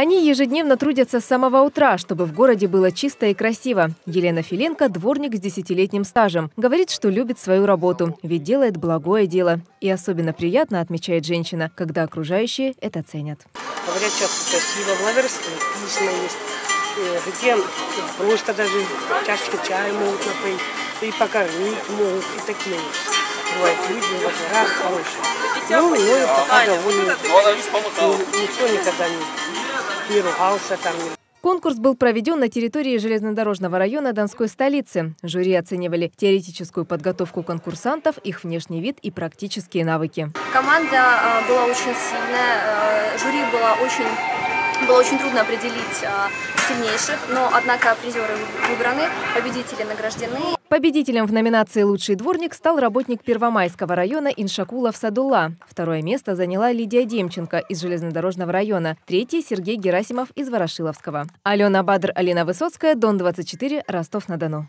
Они ежедневно трудятся с самого утра, чтобы в городе было чисто и красиво. Елена Филенко – дворник с десятилетним стажем. Говорит, что любит свою работу, ведь делает благое дело. И особенно приятно, отмечает женщина, когда окружающие это ценят. Говорят часто спасибо, благодарствуют, письма есть. Э, Где просто даже чашечку чая могут напоить, и покормить могут, и такие есть. Бывают люди в горах хорошие. Ну, ну, пока довольны. Ни- Никто никогда не, не ругался там, не Конкурс был проведен на территории железнодорожного района Донской столицы. Жюри оценивали теоретическую подготовку конкурсантов, их внешний вид и практические навыки. Команда э, была очень сильная, э, жюри было очень, было очень трудно определить э, сильнейших, но однако призеры выбраны, победители награждены. Победителем в номинации «Лучший дворник» стал работник Первомайского района Иншакулов Садулла. Второе место заняла Лидия Демченко из железнодорожного района. Третий – Сергей Герасимов из Ворошиловского. Алена Бадр, Алина Высоцкая, Дон 24, Ростов-на-Дону.